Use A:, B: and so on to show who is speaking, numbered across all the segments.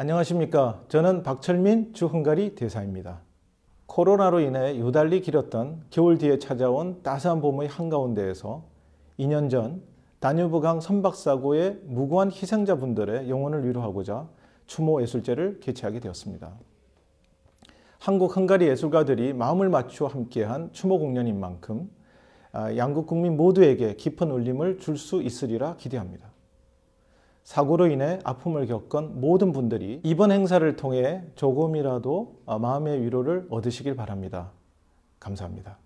A: 안녕하십니까. 저는 박철민 주헝가리 대사입니다. 코로나로 인해 유달리 길었던 겨울 뒤에 찾아온 따스한 봄의 한가운데에서 2년 전 다뉴브강 선박사고의 무고한 희생자분들의 영혼을 위로하고자 추모 예술제를 개최하게 되었습니다. 한국 헝가리 예술가들이 마음을 맞추어 함께한 추모 공연인 만큼 아, 양국 국민 모두에게 깊은 울림을 줄 수 있으리라 기대합니다. 사고로 인해 아픔을 겪은 모든 분들이 이번 행사를 통해 조금이라도 아, 마음의 위로를 얻으시길 바랍니다. 감사합니다.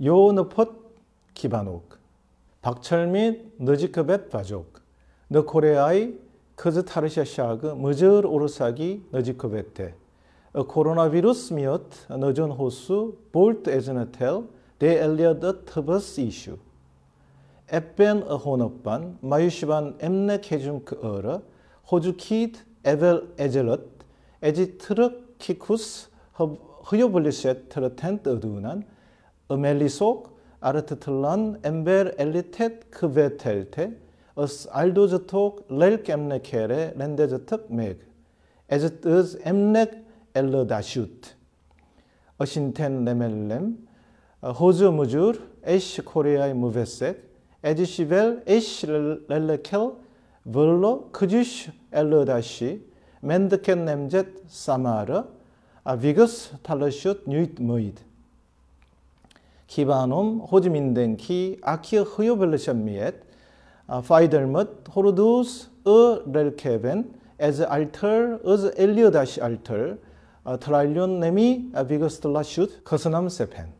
A: 요너폿 기반옥 박철민 너지크벳 바족 너코레아이 크즈 타르샤샤그 머저 오르사기 너지크베테 코로나비루스 미엇 너전 호수 볼트 에즈너텔 데 엘리어드 터버스 이슈. 에벤 어호너반 마유시반 엠넥 해준크 어러 호주키드 에벨 에젤럿 에지트르 키쿠스 허요블리셋 트르텐트 어두난 음엘리 속 아르트틀란 엠벨 엘리텟 크베텔테 어스 알도저톡 렐 겜네케레 렌데저특 맥 에즈뜨즈 엠넥 엘러다슈트 어신텐 레멜렘 호즈 무줄 에시 코리아의 무베색 에지시벨 에시 렐레켈 블로 크주슈 엘러다시 멘드켄 냄젯 사마르 vigus talashut nüit müid. 키바놈 호지민덴키 아키어 흐요벨르션미엣 파이델뭇 호르두스 어 렐케벤 as alter as 엘리어다시 alter 트라일리온 네미 비거스틀라 슛 커스남 세펜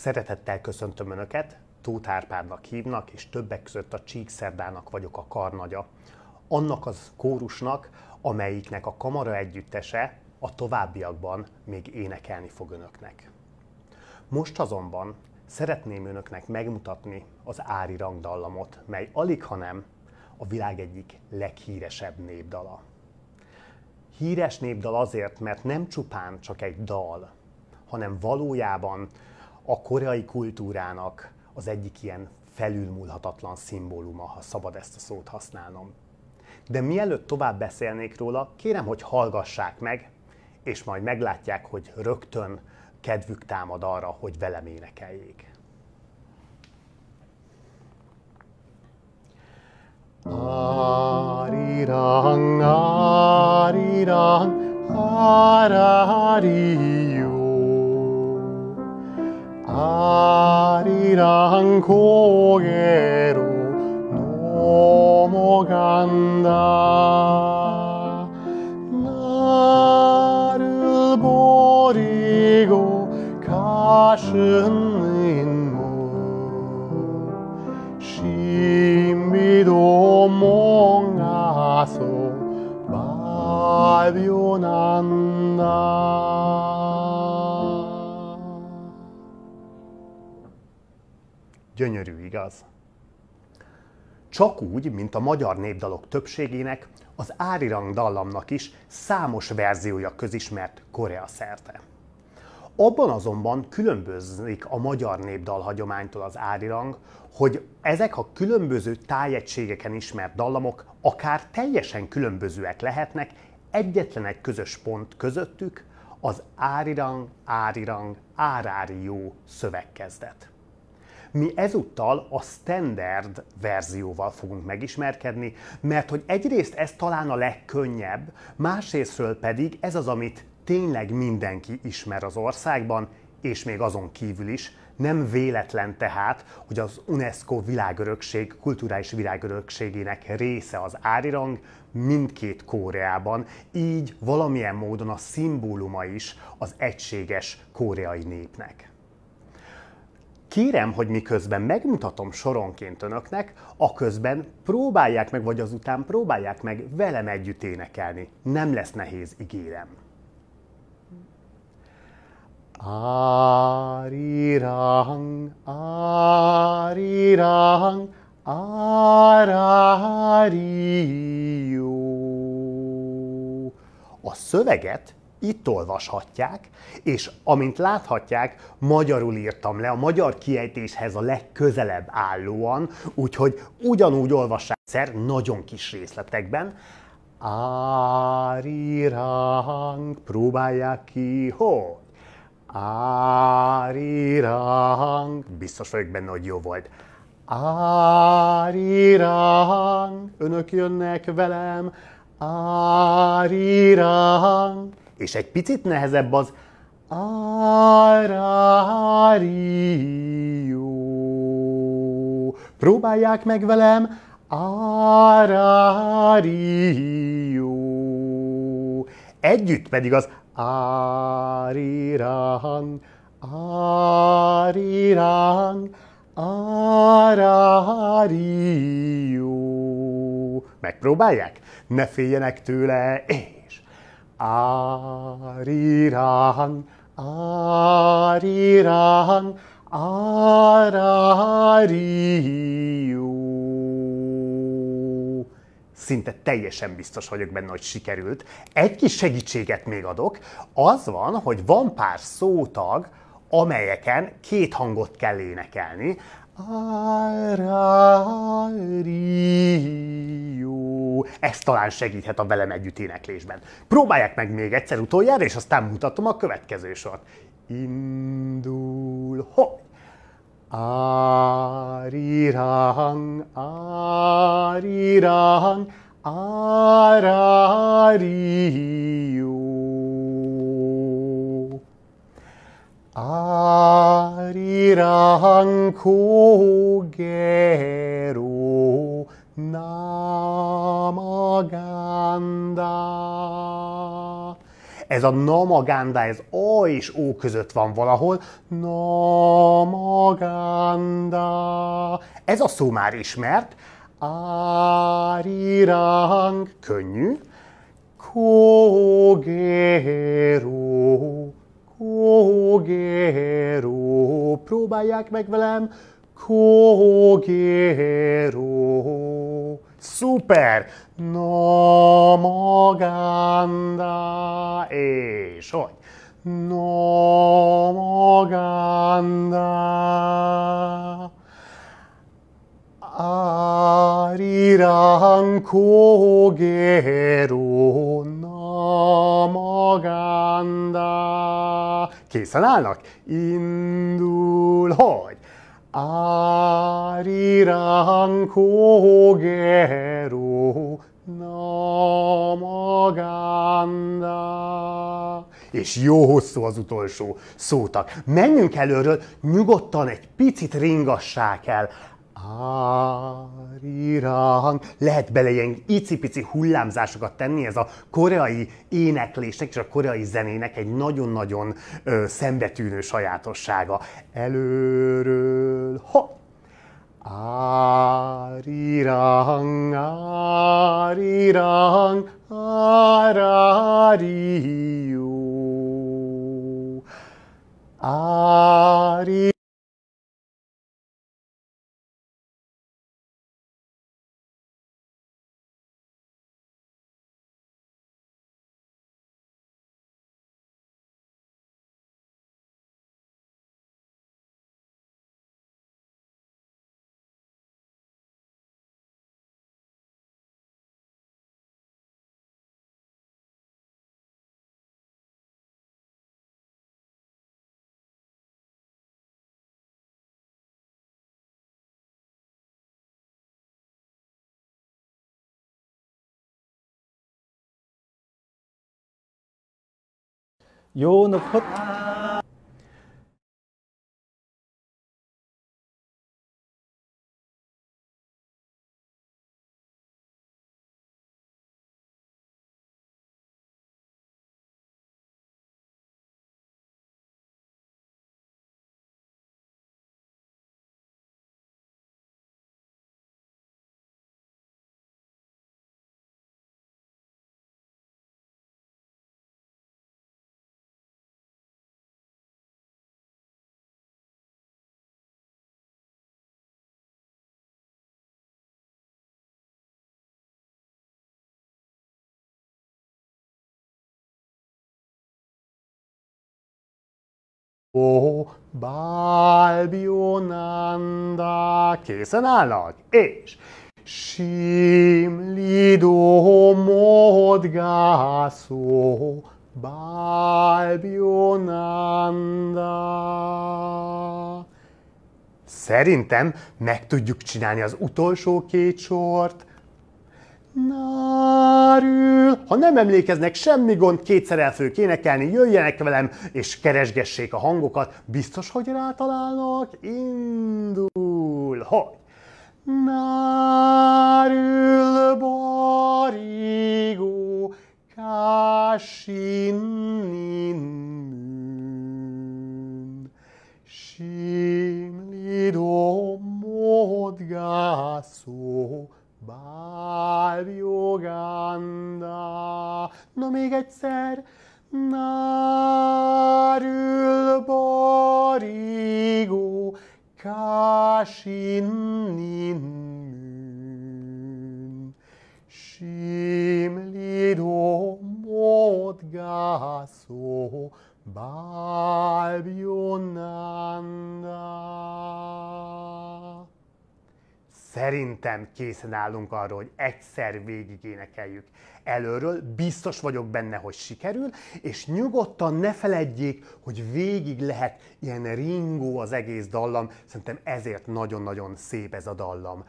B: Szeretettel köszöntöm Önöket, Tóth Árpádnak hívnak, és többek között a Csíkszerdának vagyok a karnagya. Annak az kórusnak, amelyiknek a kamara együttese a továbbiakban még énekelni fog Önöknek. Most azonban szeretném Önöknek megmutatni az Ári rangdallamot, mely alig, hanem a világ egyik leghíresebb népdala. Híres népdal azért, mert nem csupán csak egy dal, hanem valójában a koreai kultúrának az egyik ilyen felülmúlhatatlan szimbóluma, ha szabad ezt a szót használnom. De mielőtt tovább beszélnék róla, kérem, hogy hallgassák meg, és majd meglátják, hogy rögtön kedvük támad arra, hogy velem énekeljék. Arirang, arirang, arariyo. 아리랑 고개로 넘어간다. 나를 버리고 인물 신비도 몽가서 발변한다 Gyönyörű, igaz? Csak úgy, mint a magyar népdalok többségének, az Árirang dallamnak is számos verziója közismert Korea szerte. Abban azonban különbözik a magyar népdal hagyománytól az árirang, hogy ezek a különböző tájegységeken ismert dallamok akár teljesen különbözőek lehetnek, egyetlen egy közös pont közöttük az árirang, árirang, árárió szövegkezdet. Mi ezúttal a standard verzióval fogunk megismerkedni, mert hogy egyrészt ez talán a legkönnyebb, másrésztről pedig ez az, amit tényleg mindenki ismer az országban, és még azon kívül is, nem véletlen tehát, hogy az UNESCO világörökség, kulturális világörökségének része az árirang mindkét Koreában, így valamilyen módon a szimbóluma is az egységes koreai népnek. Kérem, hogy miközben megmutatom soronként önöknek, a közben próbálják meg, vagy azután próbálják meg velem együtt énekelni. Nem lesz nehéz, ígérem. Árirang, árirang, árárió. A szöveget itt olvashatják, és amint láthatják, magyarul írtam le, a magyar kiejtéshez a legközelebb állóan, úgyhogy ugyanúgy olvassák szer, nagyon kis részletekben. Árirang, próbálják ki, hogy? Árirang, biztos vagyok benne, hogy jó volt. Árirang, önök jönnek velem, Árirang, és egy picit nehezebb az Árárió. Próbálják meg velem. Árárió. Együtt pedig az Árirán, Árirán, Árárió. Megpróbálják? Ne féljenek tőle, és Árirán, árirán, árárió. Szinte teljesen biztos vagyok benne, hogy sikerült. Egy kis segítséget még adok. Az van, hogy van pár szótag, amelyeken két hangot kell énekelni. Árárió. Ez talán segíthet a velem együtt éneklésben. Próbálják meg még egyszer utoljára, és aztán mutatom a következő sort. Indul, hopp! Árirang, árirang, árárió. Árirang kógeró namaganda.
A: Ez a namaganda, ez A és O között van valahol. Namaganda. Ez a szó már ismert. Árirang. Könnyű. Kogero. Kogero. Próbálják meg velem. Kogero. Szuper! Namaganda. És hogy? Namaganda. Árirán namaganda. Készen állnak? Indul, hogy? Árirán kogero namaganda. És jó hosszú az utolsó szótak. Menjünk előről, nyugodtan egy picit ringassák el. Árirang. Lehet bele ilyen icipici hullámzásokat tenni, ez a koreai éneklésnek és a koreai zenének egy nagyon-nagyon ö, szembetűnő sajátossága. Előről, ha! Árirang, árirang, árárió. Ári
B: 요는 헛 Ó, Bálbionanda. Készen állnak? És Simlidó modgászó Bálbionanda. Szerintem meg tudjuk csinálni az utolsó két sort. Nárül. Ha nem emlékeznek, semmi gond, kétszer el fogjuk énekelni, jöjjenek velem, és keresgessék a hangokat. Biztos, hogy rátalálnak? Indul, hogy? Nárül barigó, kásinin Simlidó modgászó, Báljoganda. No még egyszer. Nárül barigó, kásinin. Simlidó modgászó, Báljoganda. Szerintem készen állunk arra, hogy egyszer végig énekeljük. Előről biztos vagyok benne, hogy sikerül, és nyugodtan ne feledjék, hogy végig lehet ilyen ringó az egész dallam. Szerintem ezért nagyon-nagyon szép ez a dallam.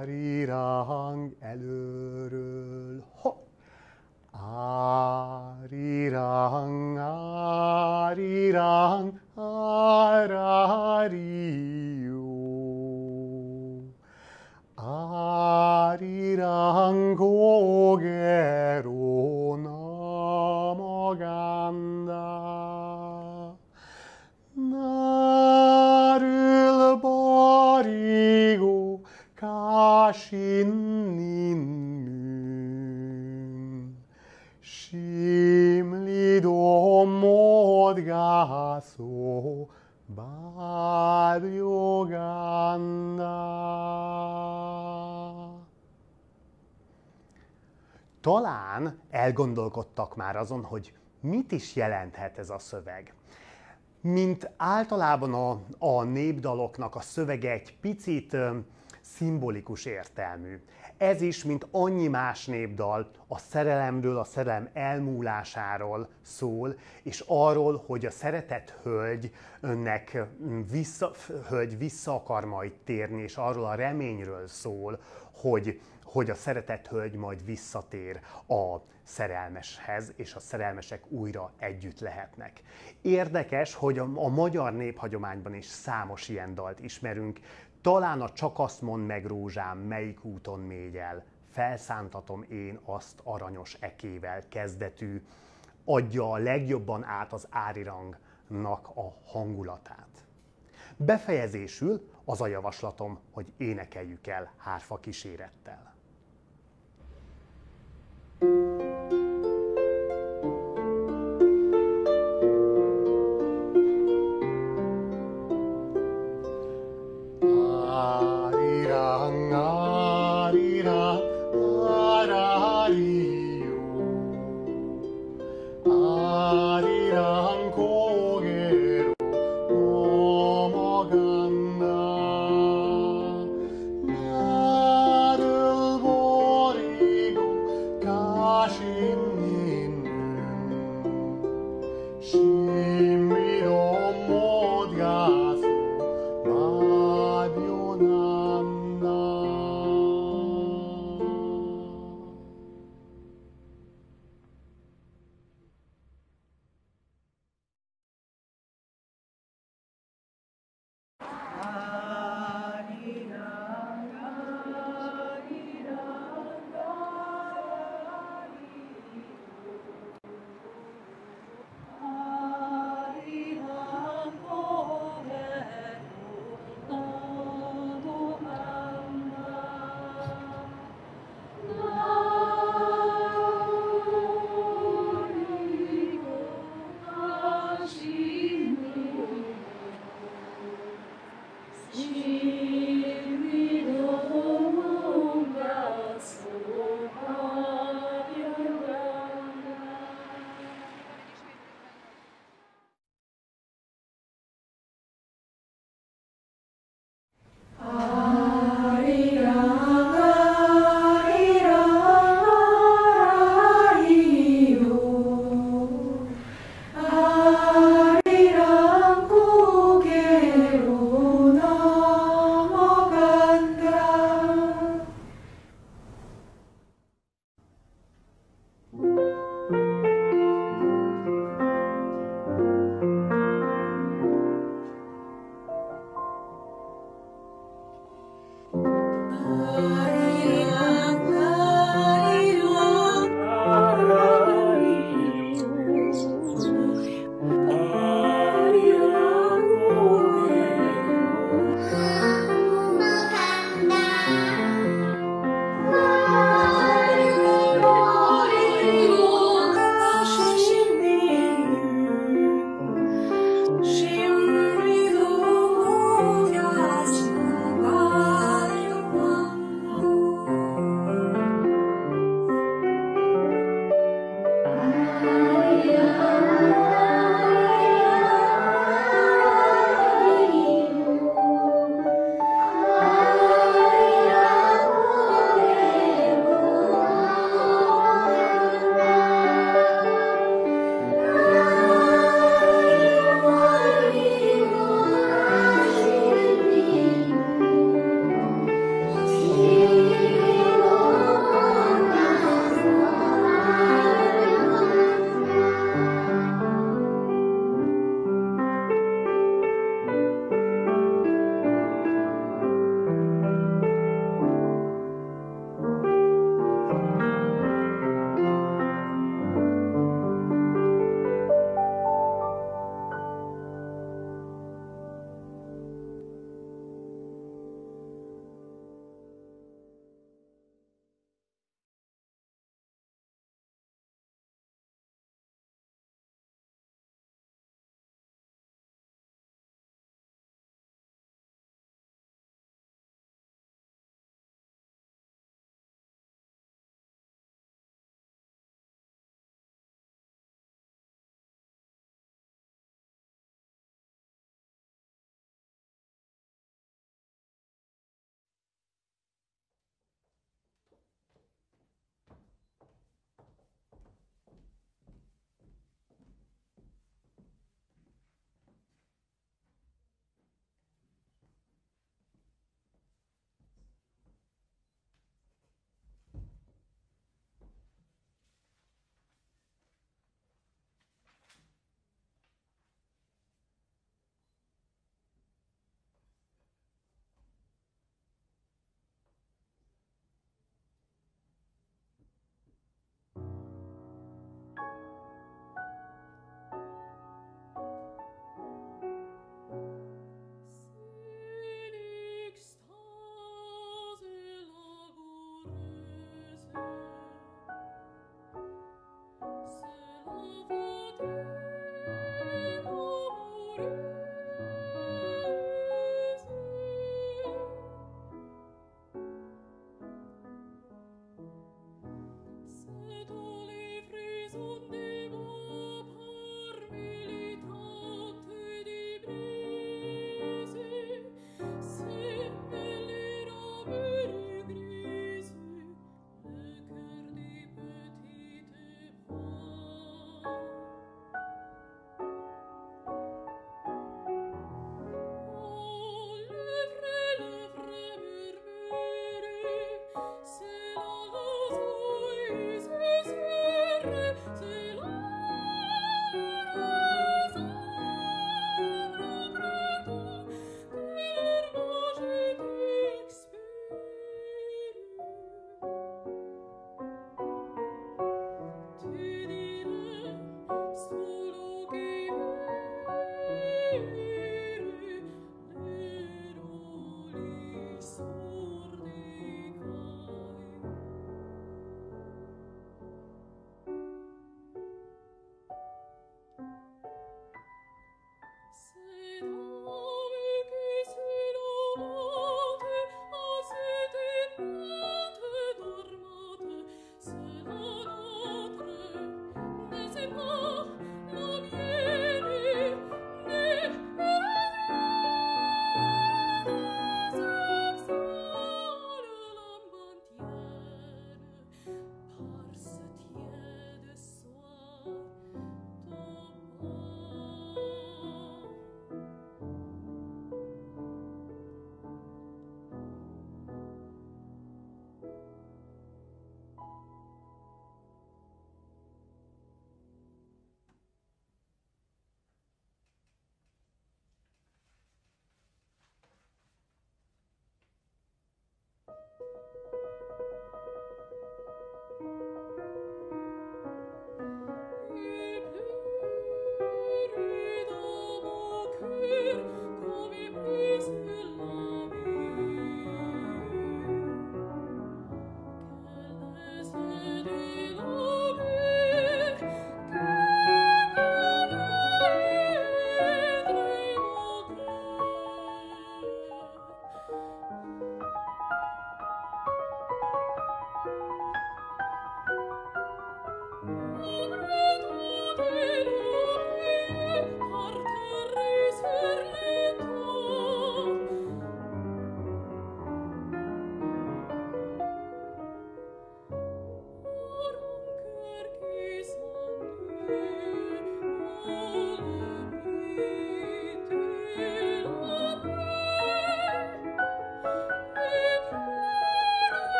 B: Árirang előről, ha! Árirang, árirang, 아리랑 고개로 넘어간다. 나를 버리고 가신 님은 심리도 못 가서 바려간다. Talán elgondolkodtak már azon, hogy mit is jelenthet ez a szöveg. Mint általában a, a népdaloknak a szövege egy picit ö, szimbolikus értelmű. Ez is, mint annyi más népdal, a szerelemről, a szerelem elmúlásáról szól, és arról, hogy a szeretett hölgynek vissza, hölgy vissza akar majd térni, és arról a reményről szól, hogy, hogy a szeretett hölgy majd visszatér a szerelmeshez, és a szerelmesek újra együtt lehetnek. Érdekes, hogy a, magyar néphagyományban is számos ilyen dalt ismerünk, talán a Csak azt mond meg rózsám, melyik úton mégy el, felszántatom én azt aranyos ekével kezdetű, adja a legjobban át az árirangnak a hangulatát. Befejezésül az a javaslatom, hogy énekeljük el hárfa kísérettel. Arirang, arirang,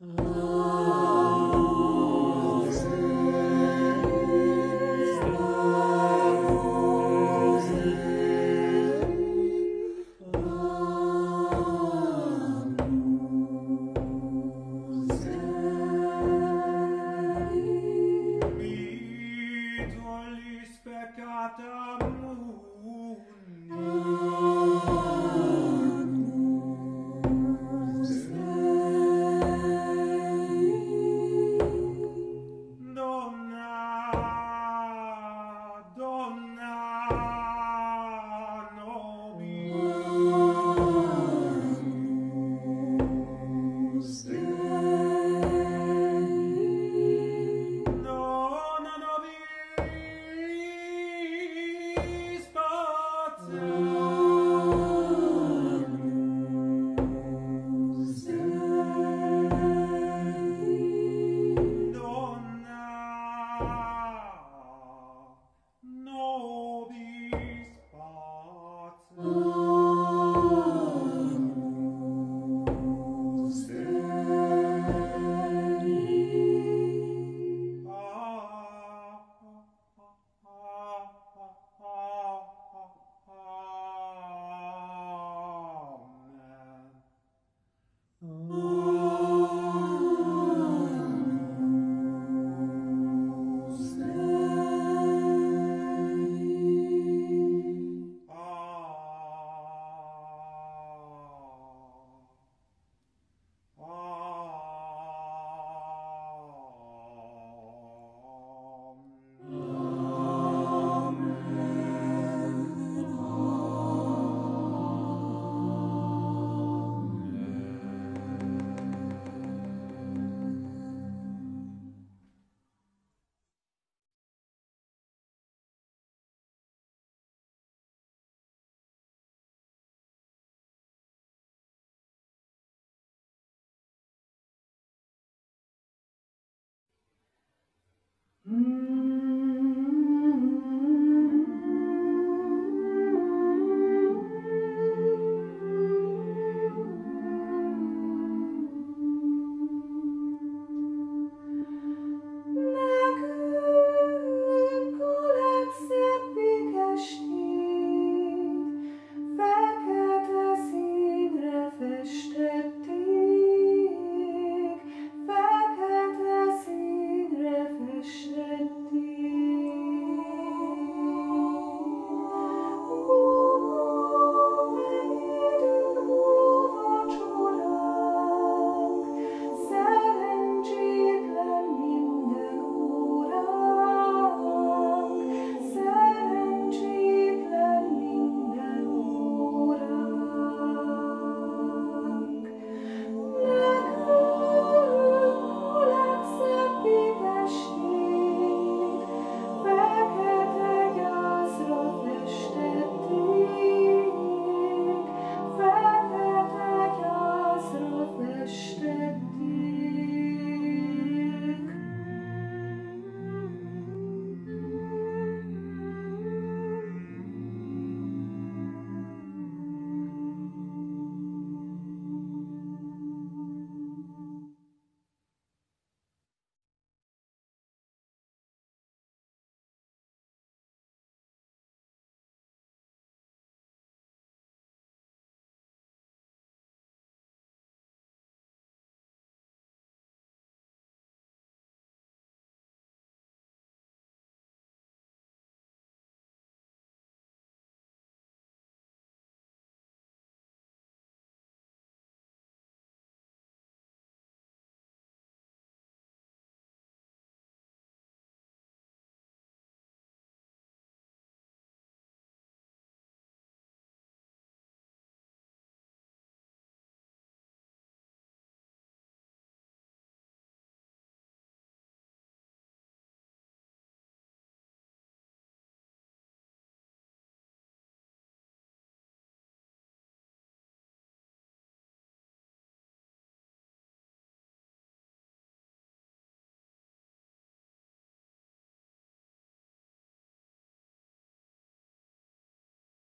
C: Mi